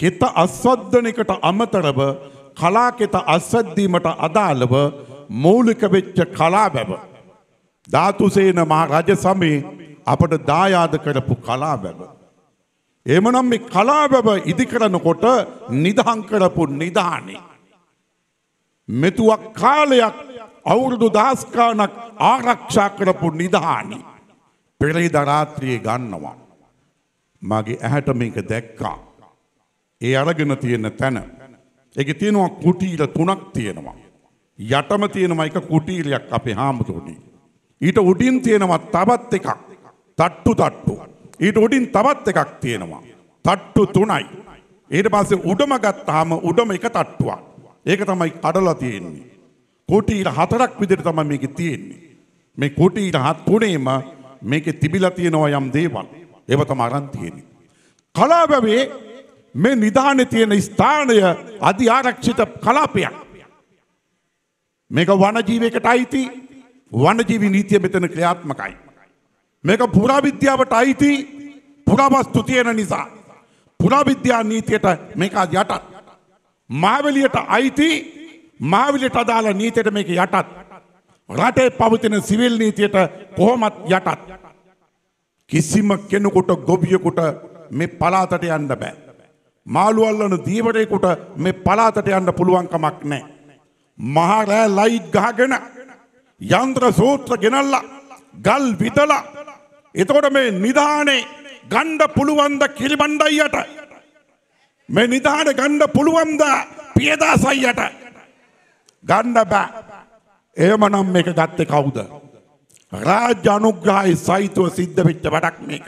කෙත අස්වද්දනකට අමතරව කලාකෙත අස්වද්දීමට අදාළව මූලික වෙච්ච කලා බැබ. ධාතුසේන මහ රජ සමේ අපට දායාද කරපු කලා බැබ. එමනම් මේ කලාබැබ ඉදිකරනකොට නිදහං කරපු නිධානේ. මෙතුවක් කාලයක් අවුරුදු දස්කානක් ආරක්ෂා කරපු නිධානි. පෙරහිද රාත්‍රියයේ ගන්නවා. මගේ ඇහැට මේක දැක්කා. ඒ අරගෙන තියෙන තැන. එක තියෙනවා කුටීල තුනක් තියෙනවා. යටම තියෙනවා එක කුටීලයක් අපේ හාමුදුරනි. ඊට උඩින් තියෙනවා තවත් එකක්. තට්ටු තට්ටු. ඊට උඩින් තවත් එකක් තියෙනවා. තට්ටු තුනයි. ඊට පස්සේ උඩම ගත්තාම උඩම එක තට්ටුවක්. ඒක තමයි කඩලා තියෙන්නේ. කොටීට හතරක් විදිහට තමයි මේක තියෙන්නේ. මේ කොටීට හත් තුනේම මේකේ තිබිලා තියෙනවා යම් දේවල්. ඒව තමයි අරන් තියෙන්නේ. කලාබැවේ මේ නිධානයේ තියෙන ස්ථානය අධි ආරක්ෂිත කලාපයක්. මේක වනජීවයකට අයිති වනජීවි නීතිය මෙතන ක්‍රියාත්මකයි. මේක පුරාවිද්‍යාවට අයිති පුරාවස්තු තියෙන නිසා. පුරාවිද්‍යා නීතියට මේක යටත්. මාවලියට අයිති මාවිලට අදාළ නීතියට මේක යටත්. රටේ පවතින සිවිල් නීතියට කොහොමත් යටත්. කිසිම කෙනෙකුට ගොබියකුට මේ පලාතට යන්න බෑ. මාළුවල්ලන දීවරයකුට මේ පලාතට යන්න පුළුවන්කමක් නෑ. මහරෑ ලයිට් ගහගෙන යන්ත්‍ර සූත්‍ර ගෙනල්ල ගල් විතල එතකොට මේ නිධානේ ගණ්ඩ පුළුවන්ද කිරිබණ්ඩයියට මේ නිධාන ගණ්ඩ පුළුවන්ද පියදාසයියට ගණ්ඩ බෑ ඒමනම් මේක ගත්තේ කවුද. රාජ්‍ය අනුග්‍රහයි සහිතුව සිද්ධ වෙච්ච වැඩක් මේක.